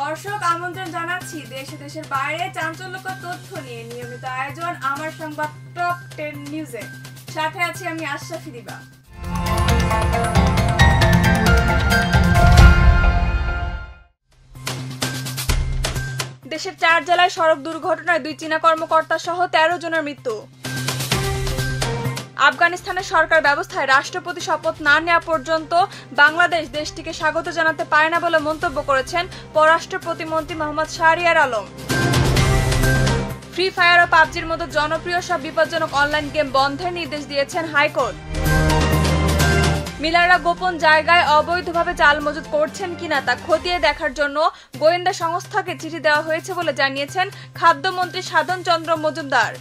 দর্শক আমন্ত্রণ জানাচ্ছি দেশ দেশের বাইরে চাঞ্চল্যকর তথ্য নিয়ে। নিয়মিত আয়োজন আমার সংবাদ টপ টেন নিউজে। সাথে আছি আমি আশরাফি দিবা। দেশের চার জেলায় সড়ক দুর্ঘটনায় দুই চীনা কর্মকর্তা সহ তেরো জনের মৃত্যু। আফগানিস্তানের সরকার ব্যবস্থায় রাষ্ট্রপতি শপথ না নেওয়া পর্যন্ত বাংলাদেশ দেশটিকে স্বাগত জানাতে পারে না বলে মন্তব্য করেছেন পররাষ্ট্র প্রতিমন্ত্রী মোহাম্মদ শাহরিয়ার আলম। ফ্রি ফায়ার ও পাবজির মতো জনপ্রিয় সব বিপজ্জনক অনলাইন গেম বন্ধের নির্দেশ দিয়েছেন হাইকোর্ট। মিলাররা গোপন জায়গায় অবৈধভাবে চাল মজুত করছেন কিনা তা খতিয়ে দেখার জন্য গোয়েন্দা সংস্থাকে চিঠি দেওয়া হয়েছে বলে জানিয়েছেন খাদ্যমন্ত্রী সাধন চন্দ্র মজুমদার।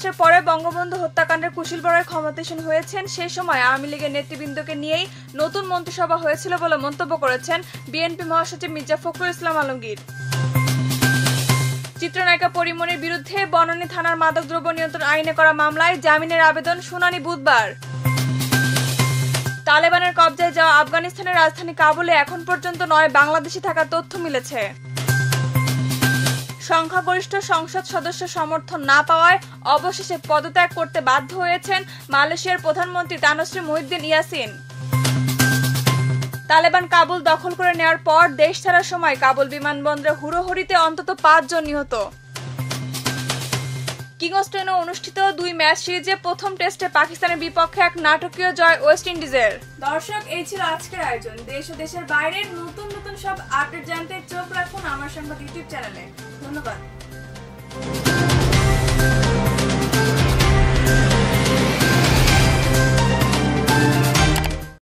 আগস্টের পরে বঙ্গবন্ধু হত্যাকাণ্ডের কুশল বড়ার ক্ষমতাসীন হয়েছেন। সেই সময় আওয়ামী লীগের নেতৃবৃন্দকে নিয়েই নতুন মন্ত্রিসভা হয়েছিল বলে মন্তব্য করেছেন বিএনপি মহাসচিব মির্জা ফখরুল ইসলাম আলমগীর। চিত্রনায়িকা পরিমণির বিরুদ্ধে বনানী থানার মাদকদ্রব্য নিয়ন্ত্রণ আইনে করা মামলায় জামিনের আবেদন শুনানি বুধবার। তালেবানের কবজায় যাওয়া আফগানিস্তানের রাজধানী কাবুলে এখন পর্যন্ত নয় বাংলাদেশি থাকার তথ্য মিলেছে। সংখ্যাগরিষ্ঠ সংসদ সদস্য সমর্থন না পাওয়ায় অবশেষে পদত্যাগ করতে বাধ্য হয়েছেন মালয়েশিয়ার প্রধানমন্ত্রী Tan Sri Muhyiddin Yassin. Taliban Kabul দখল করে নেওয়ার পর দেশ ছাড়ার সময় কাবুল বিমানবন্দরে হুড়োহুড়িতে অন্তত পাঁচজন নিহত। কিংস্টনে অনুষ্ঠিত দুই ম্যাচ সিরিজে প্রথম টেস্টে পাকিস্তানের বিপক্ষে এক নাটকীয় জয় ওয়েস্ট ইন্ডিজের। দর্শক, এই ছিল আজকের আয়োজন। দেশ ও দেশের বাইরের নতুন নতুন সব আপডেট জানতে চোখ রাখুন আমার সংবাদ ইউটিউব চ্যানেলে। ধন্যবাদ।